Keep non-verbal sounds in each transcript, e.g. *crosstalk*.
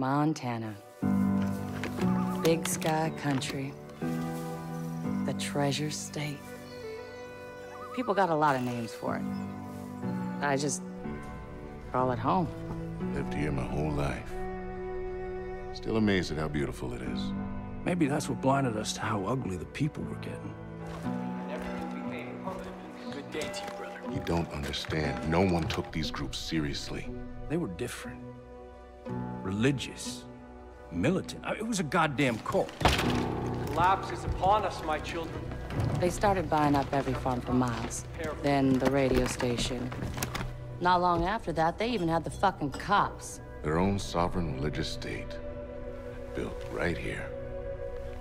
Montana. Big sky country. The treasure state. People got a lot of names for it. I just call it home. Lived here my whole life. Still amazed at how beautiful it is. Maybe that's what blinded us to how ugly the people were getting. Good day to you, brother. You don't understand. No one took these groups seriously. They were different. Religious. Militant. I mean, it was a goddamn cult. Collapse is upon us, my children. They started buying up every farm for miles. Then the radio station. Not long after that, they even had the fucking cops. Their own sovereign religious state. Built right here.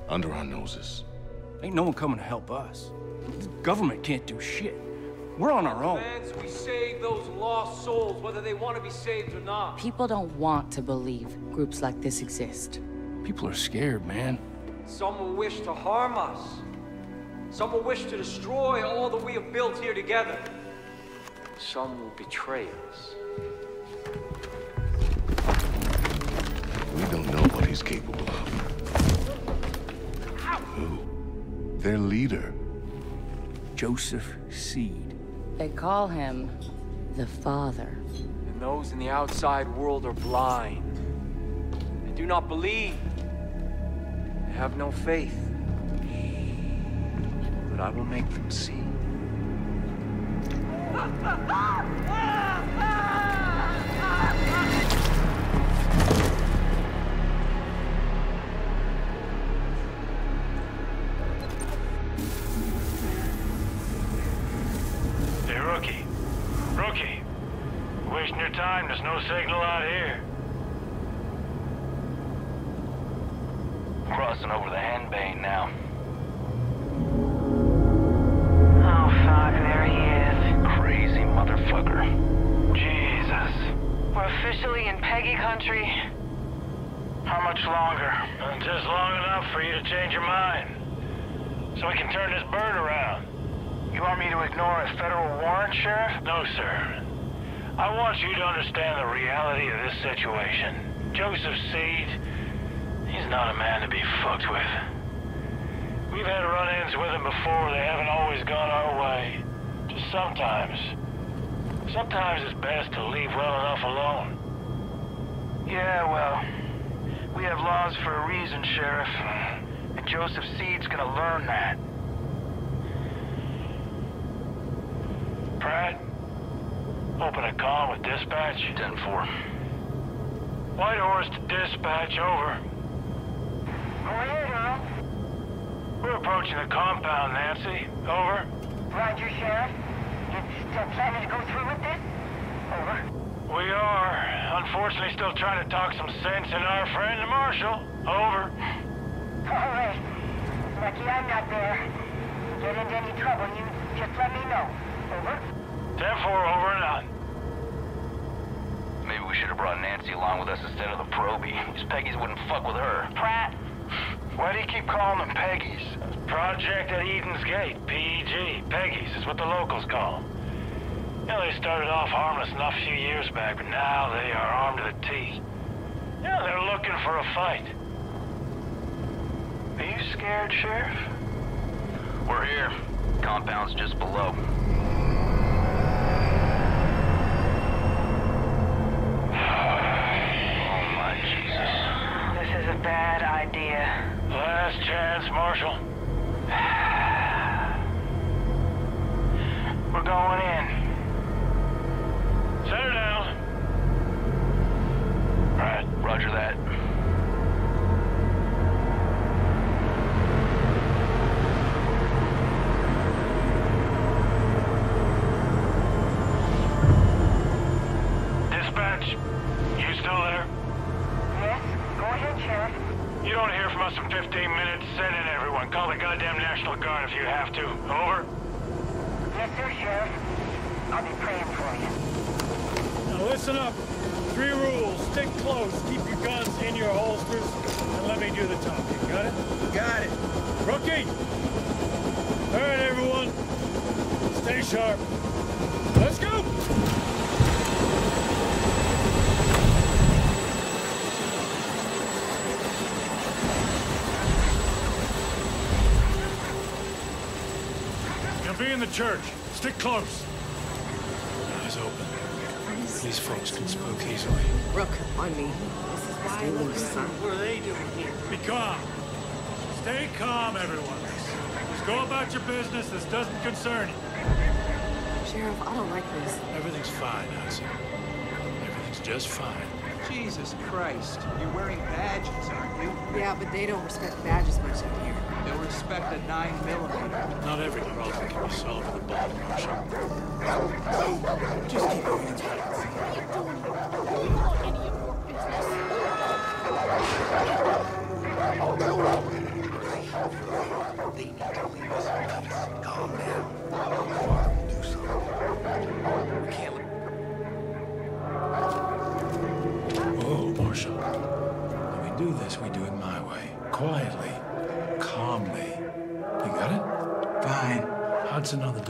Under our noses. Ain't no one coming to help us. The government can't do shit. We're on our own. Commands we save those lost souls, whether they want to be saved or not. People don't want to believe groups like this exist. People are scared, man. Some will wish to harm us. Some will wish to destroy all that we have built here together. Some will betray us. We don't know what he's capable of. Who? Their leader. Joseph Seed. They call him the Father. And those in the outside world are blind. They do not believe. They have no faith. But I will make them see. Reality of this situation. Joseph Seed, he's not a man to be fucked with. We've had run-ins with him before. They haven't always gone our way. Just sometimes. Sometimes it's best to leave well enough alone. Yeah, well, we have laws for a reason, Sheriff. And Joseph Seed's gonna learn that. Pratt, open a call with dispatch. 10-4. Whitehorse to dispatch, over. Go ahead, Earl. We're approaching the compound, Nancy. Over. Roger, Sheriff. You still planning to go through with this? Over. We are. Unfortunately, still trying to talk some sense in our friend, the Marshal. Over. All right. Lucky I'm not there. Get into any trouble, you just let me know. Over. 10-4, over and out. Maybe we should have brought Nancy along with us instead of the Proby. These Peggies wouldn't fuck with her. Pratt. Why do you keep calling them Peggies? Project at Eden's Gate, PEG. Peggies is what the locals call them. You know, they started off harmless enough a few years back, but now they are armed to the teeth. Yeah, they're looking for a fight. Are you scared, Sheriff? We're here. Compound's just below. Last chance, Marshal. *sighs* We're going in. Set down. Right. Roger that. Listen up. Three rules. Stick close. Keep your guns in your holsters. And let me do the talking. Got it? Got it. Rookie! All right, everyone. Stay sharp. Let's go! You'll be in the church. Stick close. Eyes open. These folks can spook easily. Brooke, on me. This is why I loose, son. What are they doing here? Be calm. Stay calm, everyone. Just go about your business. This doesn't concern you. Sheriff, I don't like this. Everything's fine, Hudson. Everything's just fine. Jesus Christ. You're wearing badges, aren't you? Yeah, but they don't respect badges much up here. They'll respect a 9 millimeter. Not every problem can be solved with a bullet, Marshal. Just keep your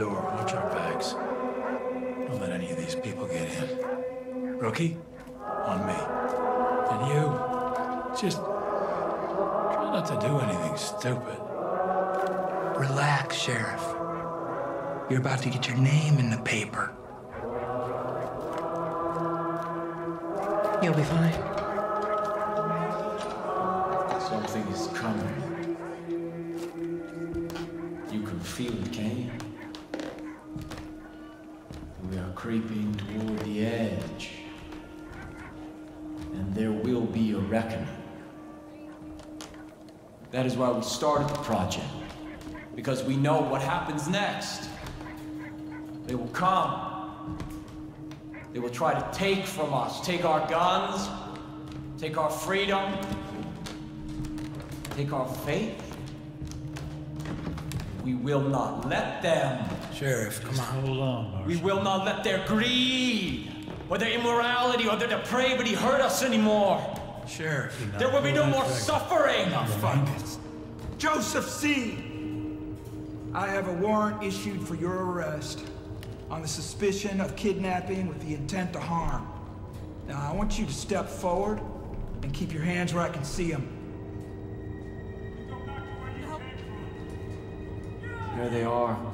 door. Watch our backs. Don't let any of these people get in. Rookie, on me. And you, just try not to do anything stupid. Relax, Sheriff. You're about to get your name in the paper. You'll be fine. Something is coming. You can feel it, can you? Creeping toward the edge. And there will be a reckoning. That is why we started the project. Because we know what happens next. They will come. They will try to take from us, take our guns, take our freedom, take our faith. We will not let them. Sheriff, come on. Hold on, Marshal. We will not let their greed, or their immorality, or their depravity hurt us anymore. Sheriff. There will be no more suffering. Fuck it. Joseph Seed. I have a warrant issued for your arrest on the suspicion of kidnapping with the intent to harm. Now, I want you to step forward and keep your hands where I can see them. There they are.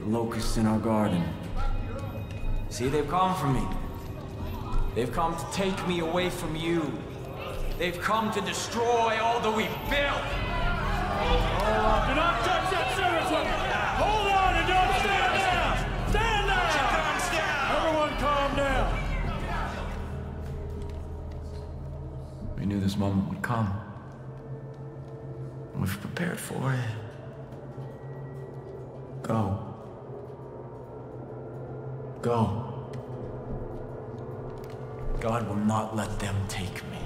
The locusts in our garden. See, they've come for me. They've come to take me away from you. They've come to destroy all that we've built. Do not touch that service weapon! Hold on and don't stand down! Stand down! Everyone calm down! We knew this moment would come. We've prepared for it. Go. Go. God will not let them take me.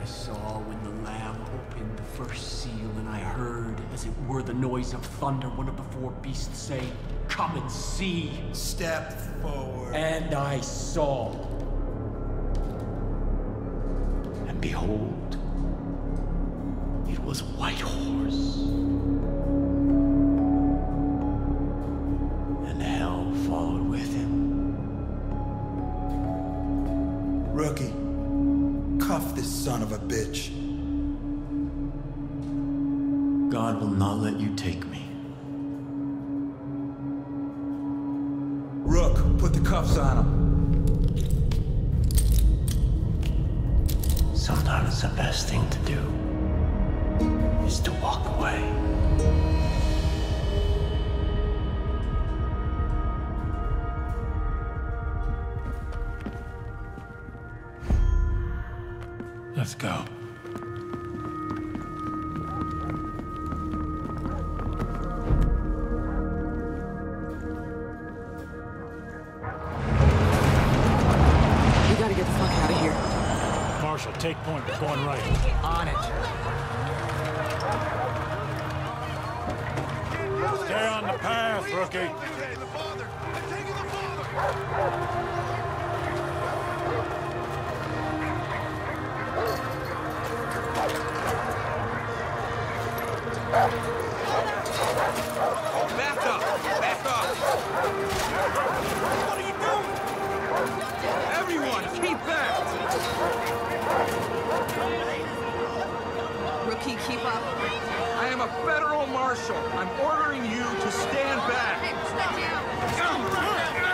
I saw when the Lamb opened the first seal, and I heard, as it were the noise of thunder, one of the four beasts say, Come and see. Step forward. And I saw. And behold, keep up. I am a federal marshal. I'm ordering you to stand back. Stand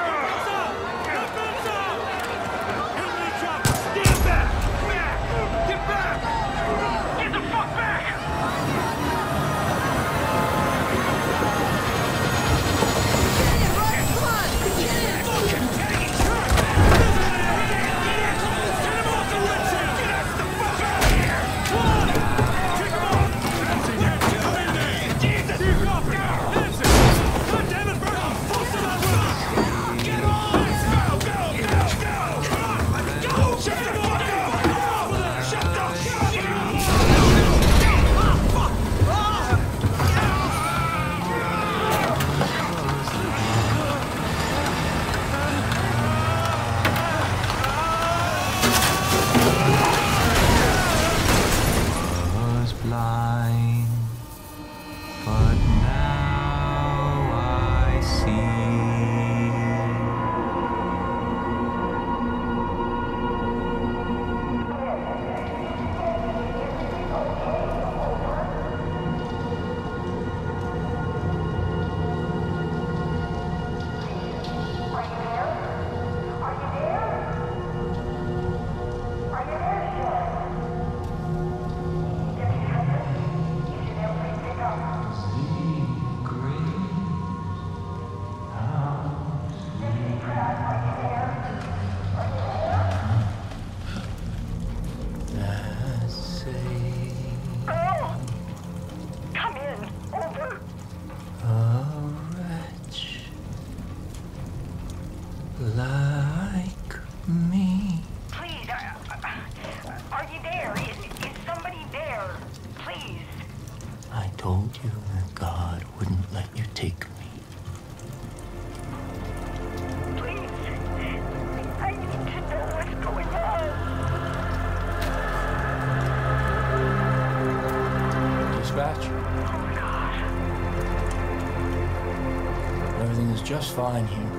just fine here.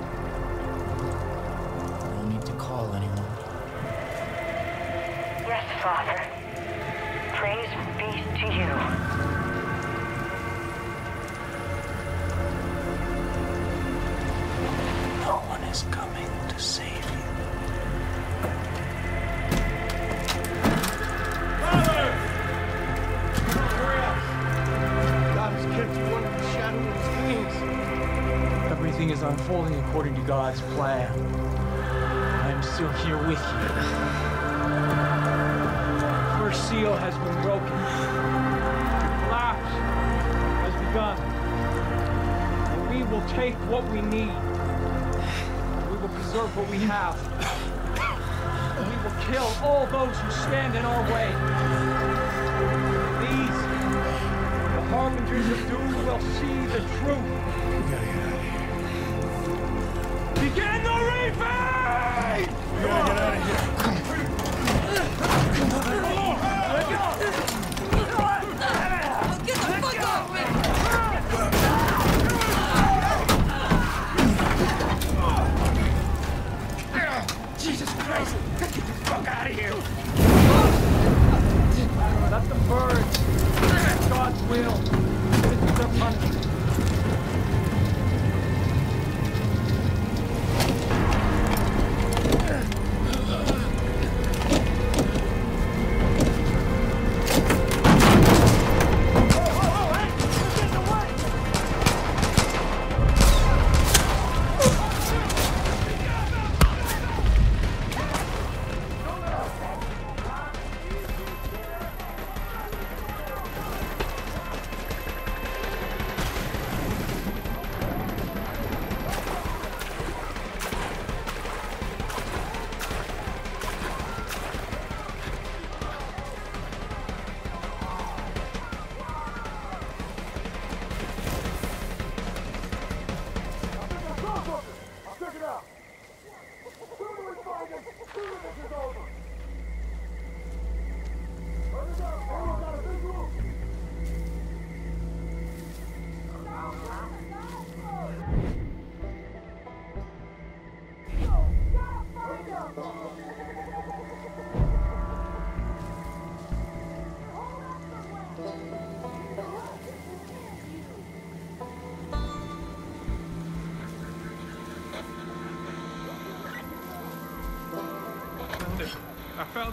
God's plan. I am still here with you. First seal has been broken. Collapse has begun. And we will take what we need. We will preserve what we have. And we will kill all those who stand in our way. These the harbingers of doom will see the truth.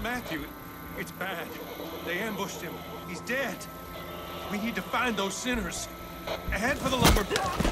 Matthew. It's bad. They ambushed him. He's dead. We need to find those sinners. Ahead for the lumber.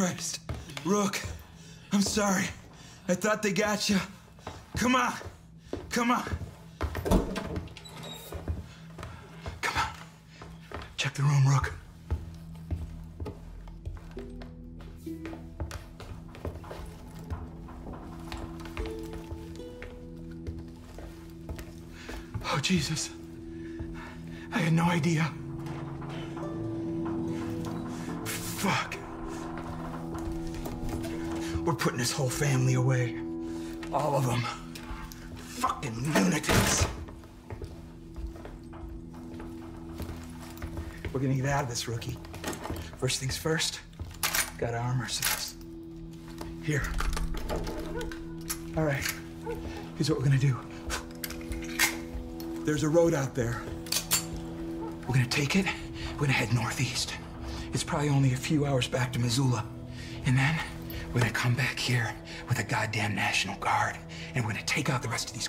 Christ. Rook, I'm sorry. I thought they got you. Come on. Come on. Come on. Check the room, Rook. Oh, Jesus. I had no idea. Putting this whole family away. All of them. Fucking lunatics. We're gonna get out of this, rookie. First things first, gotta arm ourselves. Here. All right. Here's what we're gonna do. There's a road out there. We're gonna take it. We're gonna head northeast. It's probably only a few hours back to Missoula. And then we're gonna come back here with a goddamn National Guard. And we're gonna take out the rest of these.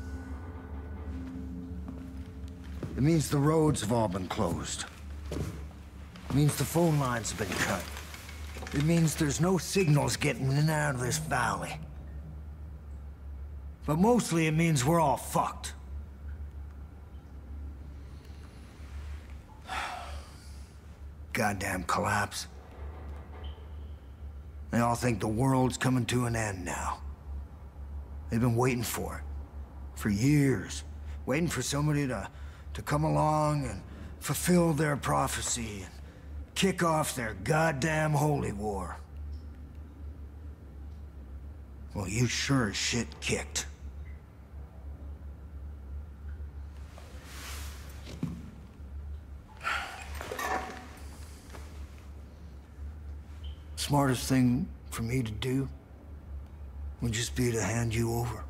It means the roads have all been closed. It means the phone lines have been cut. It means there's no signals getting in and out of this valley. But mostly it means we're all fucked. *sighs* Goddamn collapse. They all think the world's coming to an end now. They've been waiting for it. For years. Waiting for somebody to to come along and fulfill their prophecy and kick off their goddamn holy war. Well, you sure as shit kicked. *sighs* Smartest thing for me to do would just be to hand you over.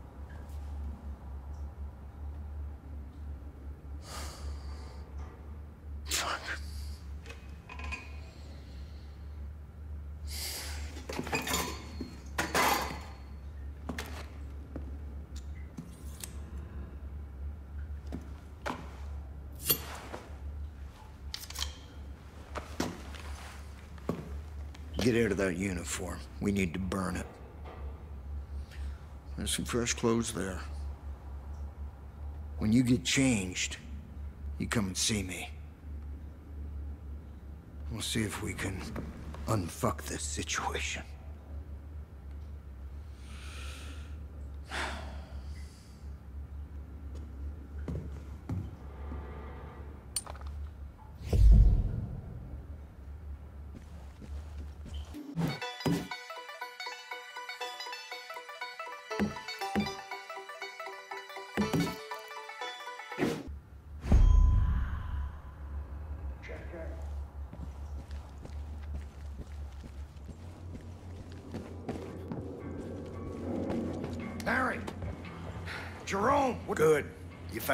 Get out of that uniform. We need to burn it. There's some fresh clothes there. When you get changed, you come and see me. We'll see if we can unfuck this situation.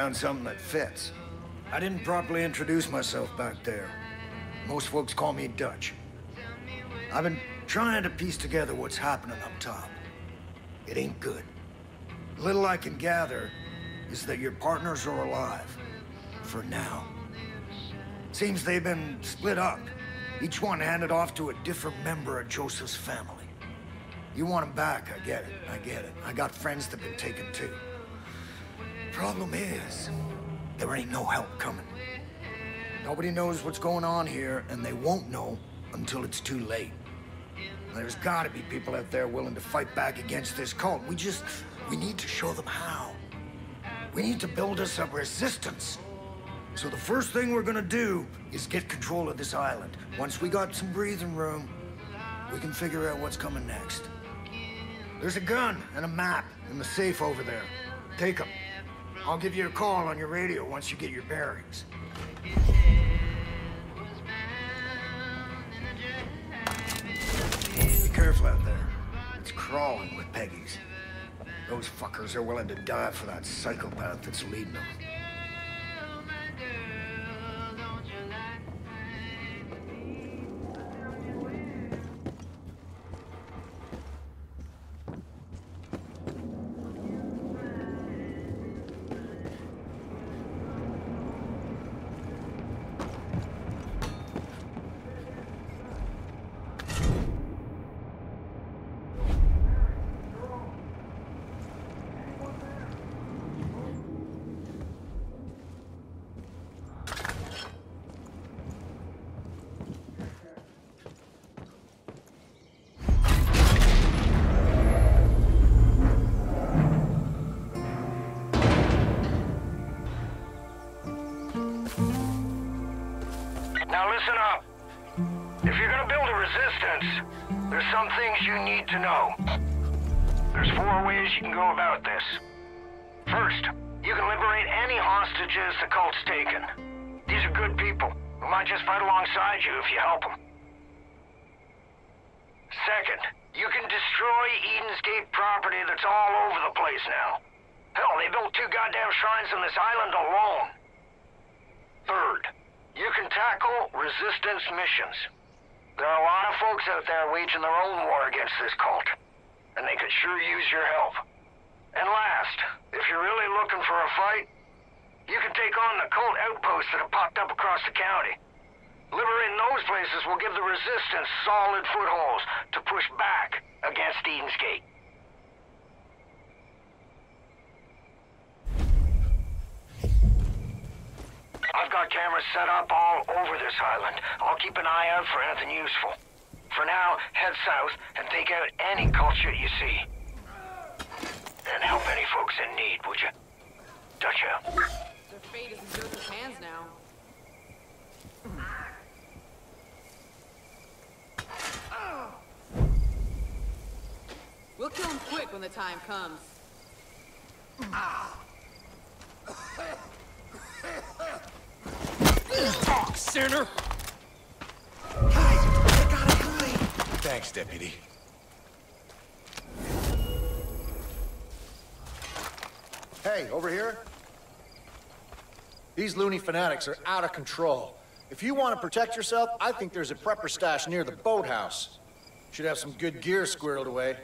Found something that fits. I didn't properly introduce myself back there. Most folks call me Dutch. I've been trying to piece together what's happening up top. It ain't good. Little I can gather is that your partners are alive. For now. Seems they've been split up. Each one handed off to a different member of Joseph's family. You want them back, I get it, I get it. I got friends that've been taken too. The problem is, there ain't no help coming. Nobody knows what's going on here, and they won't know until it's too late. There's gotta be people out there willing to fight back against this cult. We just, we need to show them how. We need to build us a resistance. So the first thing we're gonna do is get control of this island. Once we got some breathing room, we can figure out what's coming next. There's a gun and a map in the safe over there. Take them. I'll give you a call on your radio once you get your bearings. Be careful out there. It's crawling with Peggies. Those fuckers are willing to die for that psychopath that's leading them. There's four ways you can go about this. First, you can liberate any hostages the cult's taken. These are good people who might just fight alongside you if you help them. Second, you can destroy Eden's Gate property that's all over the place now. Hell, they built two goddamn shrines on this island alone. Third, you can tackle resistance missions. There are a lot of folks out there waging their own war against this cult, and they could sure use your help. And last, if you're really looking for a fight, you can take on the cult outposts that have popped up across the county. Liberating those places will give the resistance solid footholds to push back against Eden's Gate. I've got cameras set up all over this island. I'll keep an eye out for anything useful. For now, head south and take out any cult shit you see. And help any folks in need, would you? Dutch out. Their fate is in Joseph's hands now. We'll We'll kill him quick when the time comes. Talk, sinner! Thanks, Deputy. Hey, over here. These loony fanatics are out of control. If you want to protect yourself, I think there's a prepper stash near the boathouse. Should have some good gear squirreled away.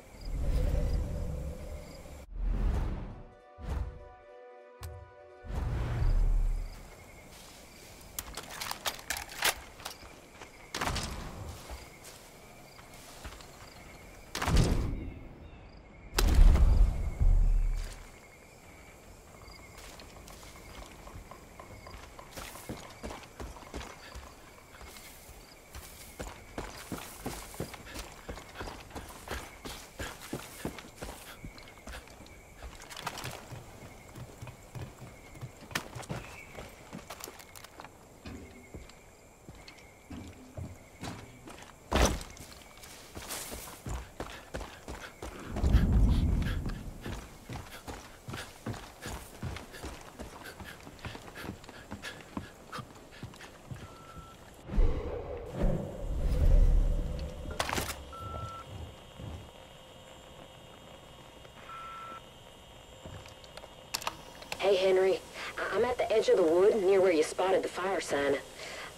Hey, Henry. I- I'm at the edge of the wood near where you spotted the fire sign.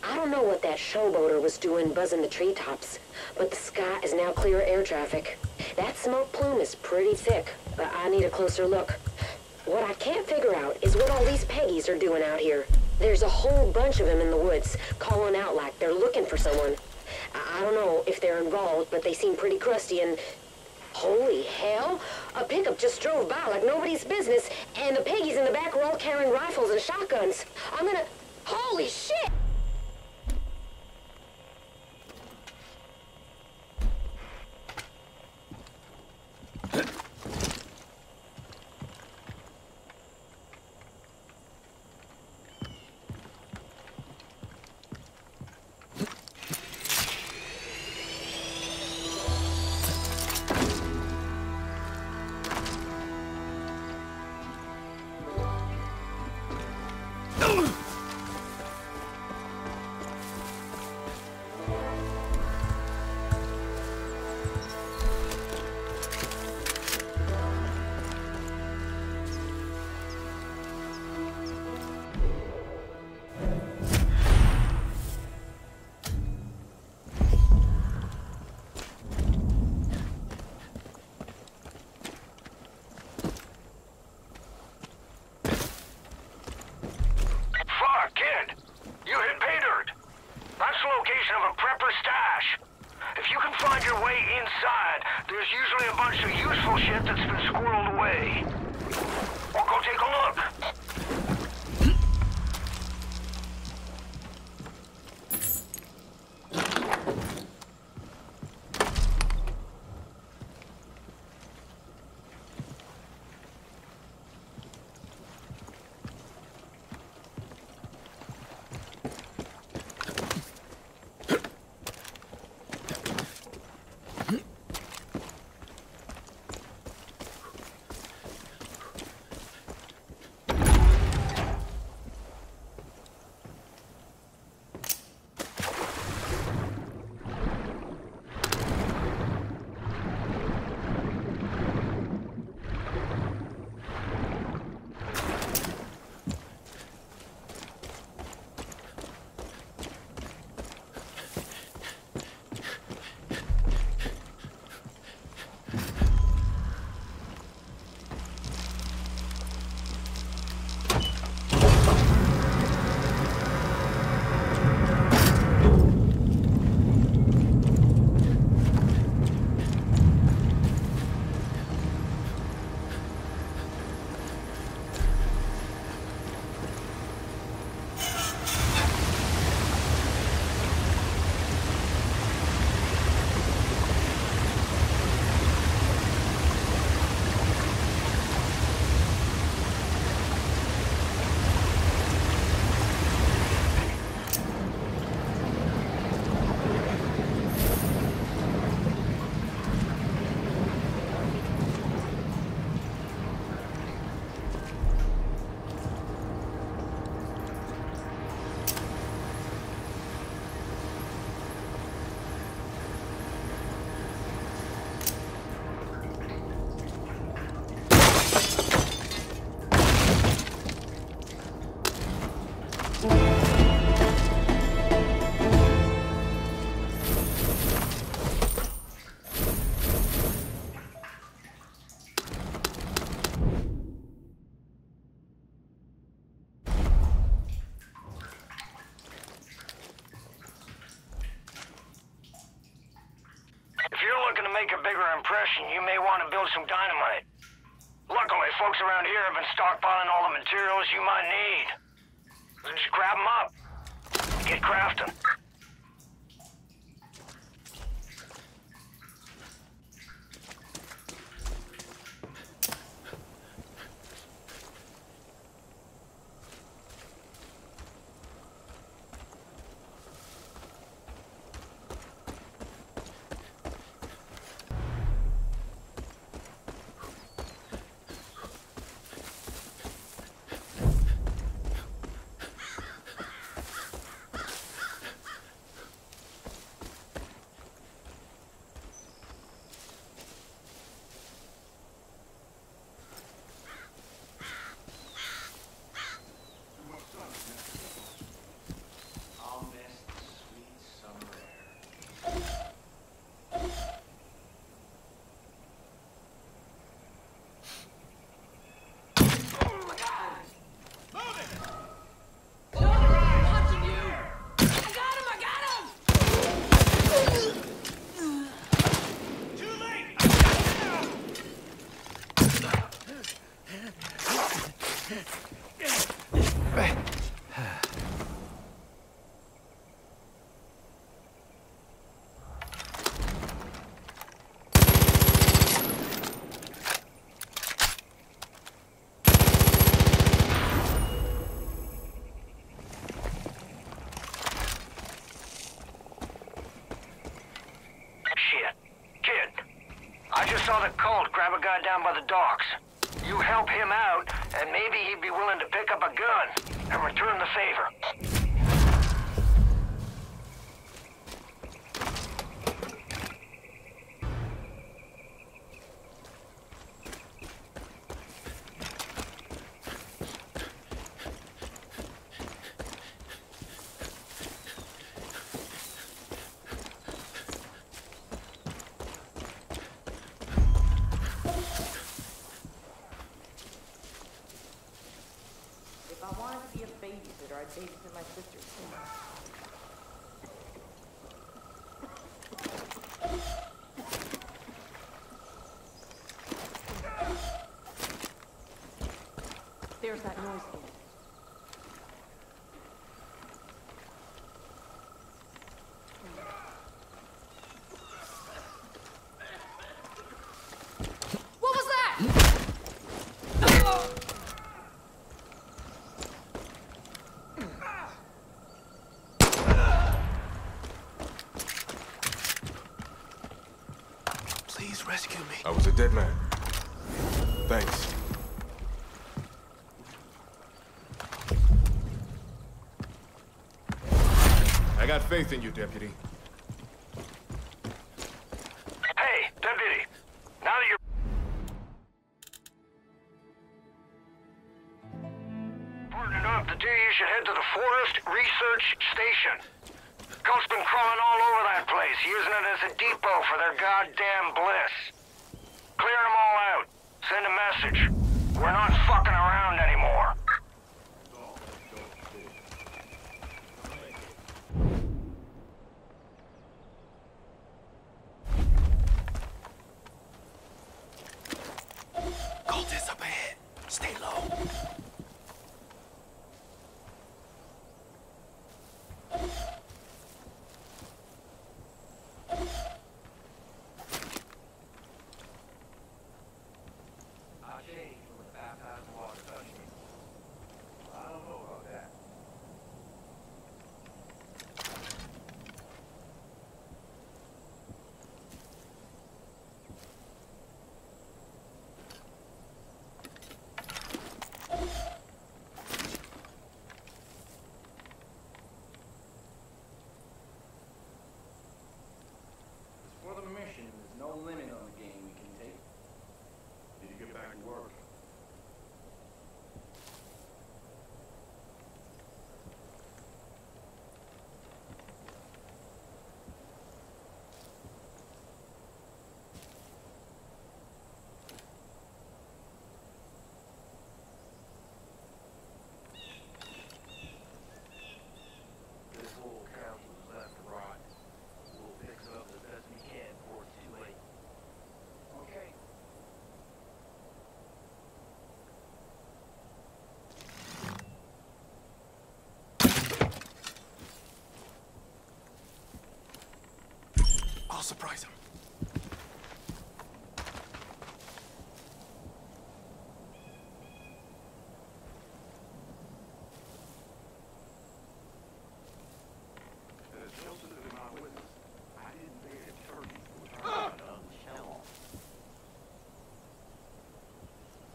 I don't know what that showboater was doing buzzing the treetops, but the sky is now clear of air traffic. That smoke plume is pretty thick, but I need a closer look. What I can't figure out is what all these Peggies are doing out here. There's a whole bunch of them in the woods, calling out like they're looking for someone. I, I don't know if they're involved, but they seem pretty crusty and... Holy hell! A pickup just drove by like nobody's business, and the Peggies in the back were all carrying rifles and shotguns. I'm gonna... Holy shit! May want to build some dynamite. Luckily, folks around here have been stockpiling all the materials you might need. So just grab them up. Get crafting. Shit. Kid, I just saw the cult grab a down by the docks. You help him out, and maybe he'd be willing to pick up a gun and return the favor. If I wanted to be a babysitter, I'd babysit my sister too. There's that noise again. What was that? Please rescue me. I was a dead man. Thanks. I got faith in you, Deputy. I'll surprise him.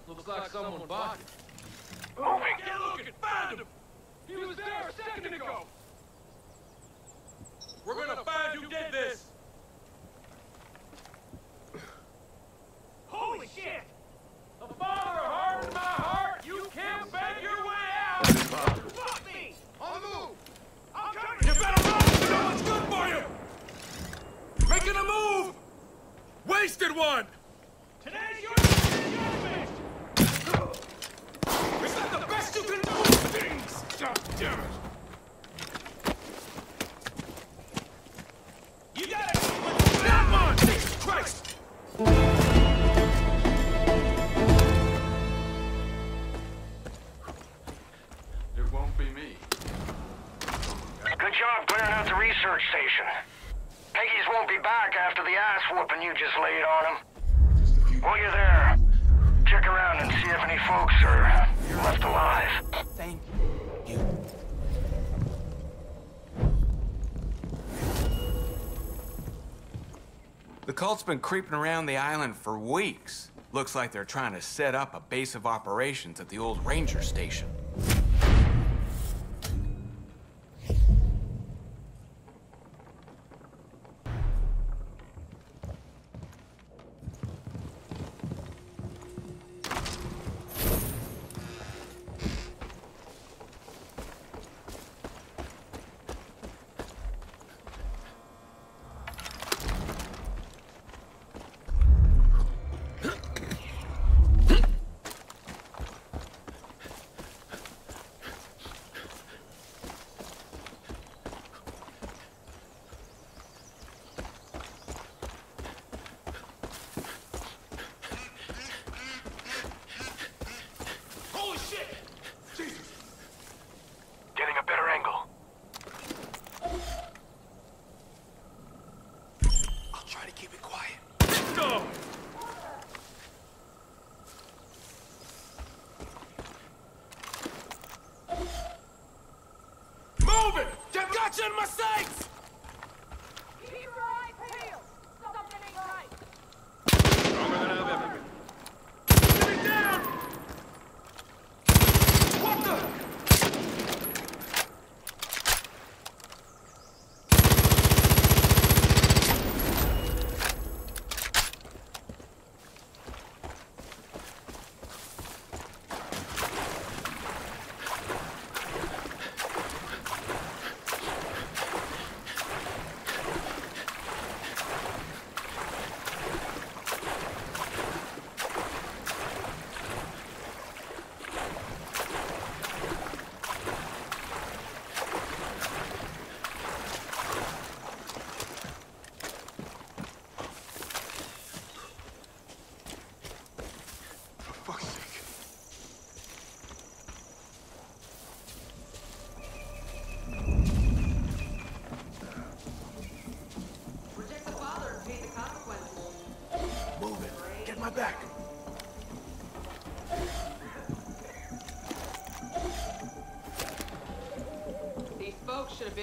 Looks like someone bought job clearing out the research station. Peggies won't be back after the ass whooping you just laid on him. While you're there, check around and see if any folks are left alive. Thank you. The cult's been creeping around the island for weeks. Looks like they're trying to set up a base of operations at the old ranger station.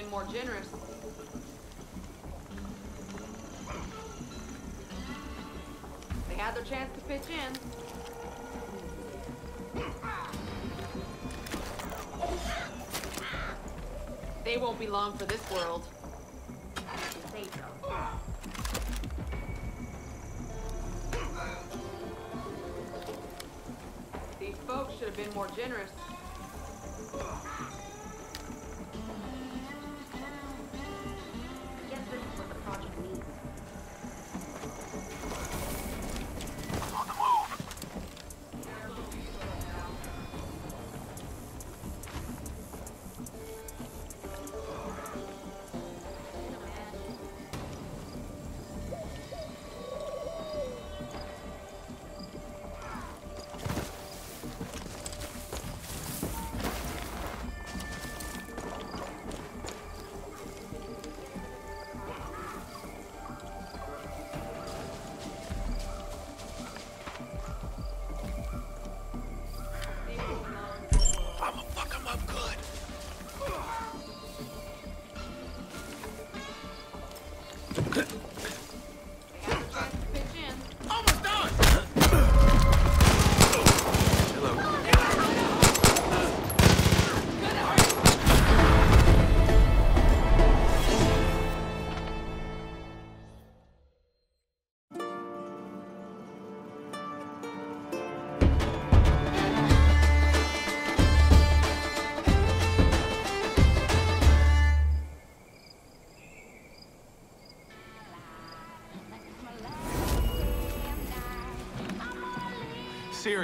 Been more generous. They had their chance to pitch in. They won't be long for this world.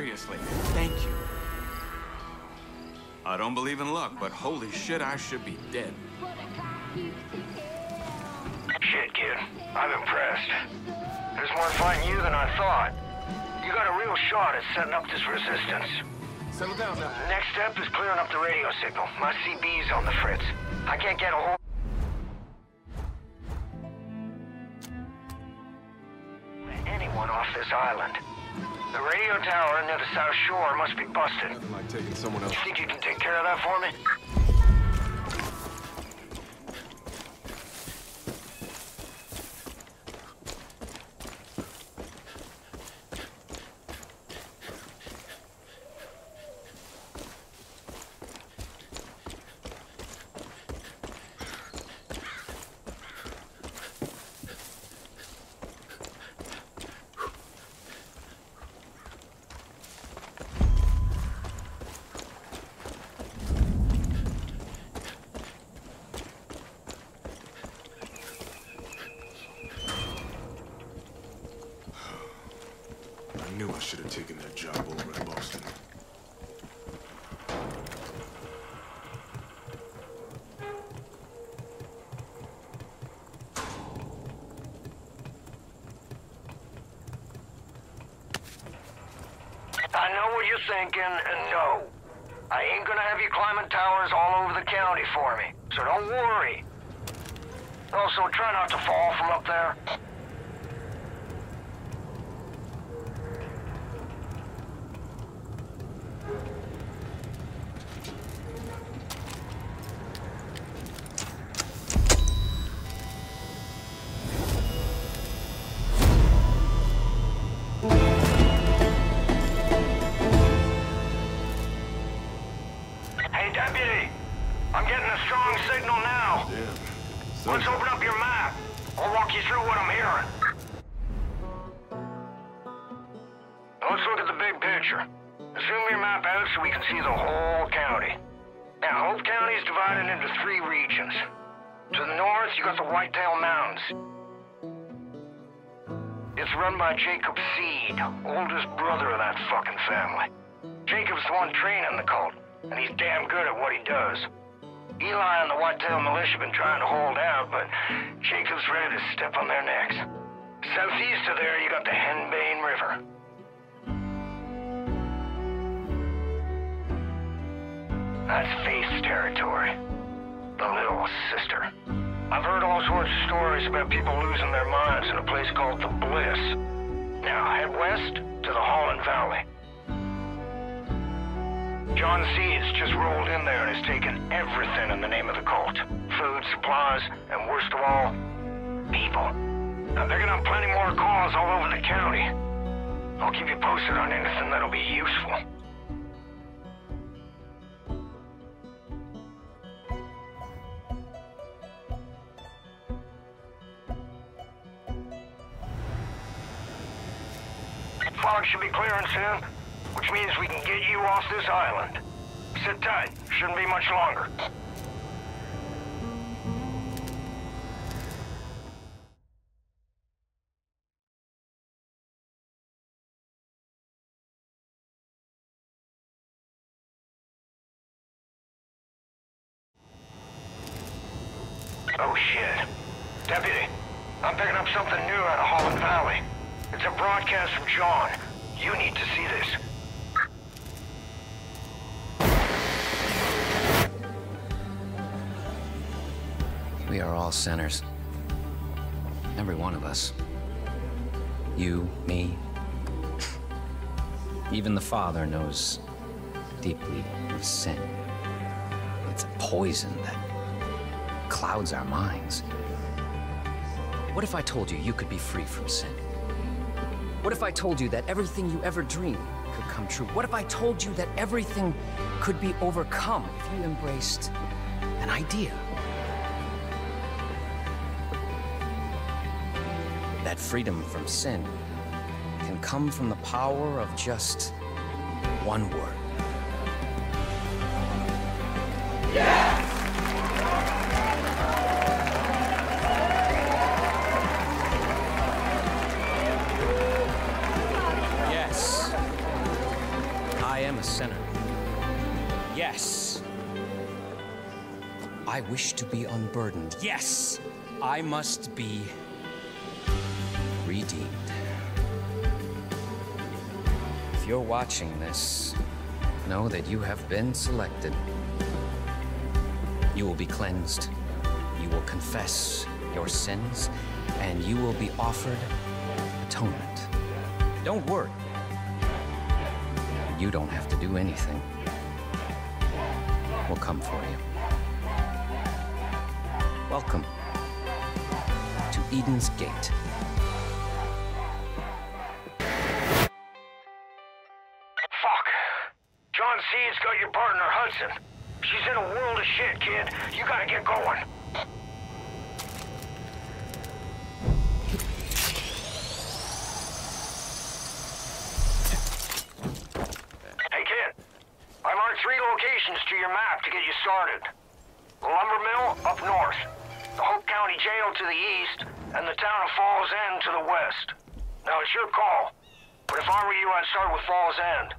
Seriously, thank you. I don't believe in luck, but holy shit, I should be dead. Shit, kid. I'm impressed. There's more fighting you than I thought. You got a real shot at setting up this resistance. Settle down now. Next step is clearing up the radio signal. My CB's on the fritz. I can't get a hold busted. Nothing like taking someone else. You think you can take care of that for me? I knew I should have taken that job over in Boston. I know what you're thinking, and no. I ain't gonna have you climbing towers all over the county for me, so don't worry. Also, try not to fall from up there. I've heard all sorts of stories about people losing their minds in a place called the Bliss. Now head west to the Holland Valley. John Seed's just rolled in there and has taken everything in the name of the cult. Food, supplies, and worst of all, people. Now they're gonna have plenty more calls all over the county. I'll keep you posted on anything that'll be useful. Should be clearing soon, which means we can get you off this island. Sit tight. Shouldn't be much longer. Sinners. Every one of us. You, me. Even the Father knows deeply of sin. It's a poison that clouds our minds. What if I told you you could be free from sin? What if I told you that everything you ever dreamed could come true? What if I told you that everything could be overcome if you embraced an idea? that freedom from sin can come from the power of just one word. Yes! Yes, I am a sinner. Yes, I wish to be unburdened. Yes, I must be redeemed. If you're watching this, know that you have been selected. You will be cleansed. You will confess your sins, and you will be offered atonement. Don't worry. You don't have to do anything. We'll come for you. Welcome to Eden's Gate. She's in a world of shit, kid. You gotta get going. Hey, kid. I marked three locations to your map to get you started. The lumber mill up north, the Hope County Jail to the east, and the town of Fall's End to the west. Now, it's your call. But if I were you, I'd start with Fall's End.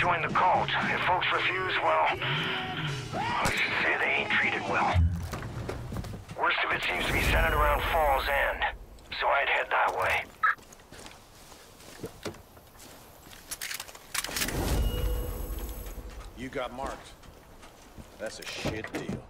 Join the cult. If folks refuse, well, let's just say they ain't treated well. Worst of it seems to be centered around Fall's End, so I'd head that way. You got marked. That's a shit deal.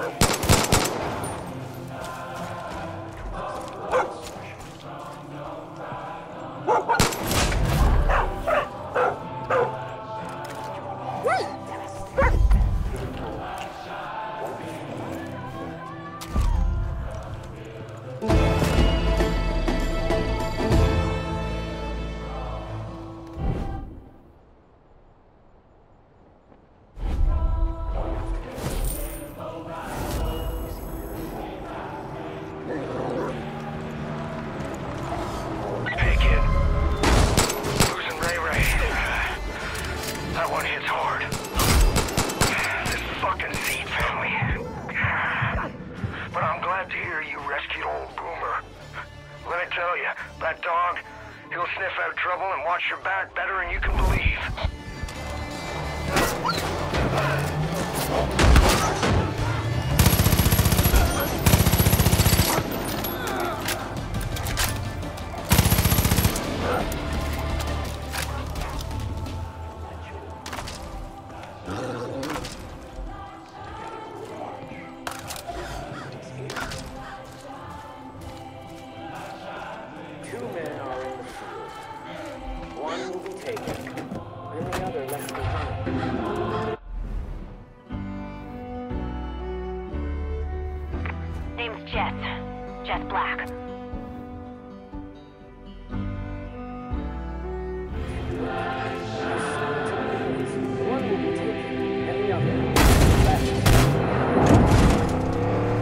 Our